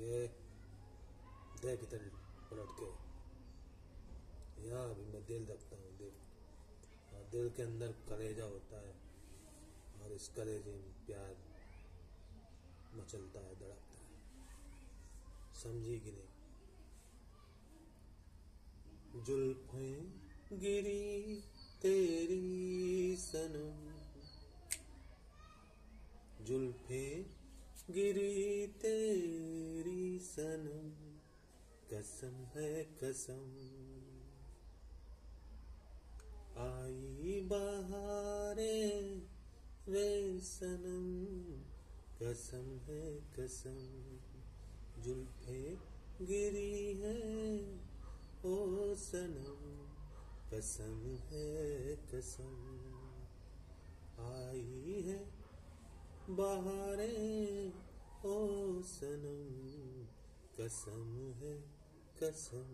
राजा की तरह पलट के। यहाँ अभी मैं दिल रखता हूँ, दिल। और दिल के अंदर कलेजा होता है और इस कलेजे में प्यार मचलता है, धड़कता है। समझी कि नहीं? जुल्फें गिरी तेरी सनम, जुल्फें गिरी तेरी सनम कसम है कसम। आई बहारे रे सनम। कसम है कसम। जुल्फे गिरी है ओ सनम। कसम है कसम आई है बहारे ओ सनम कसम है कसम।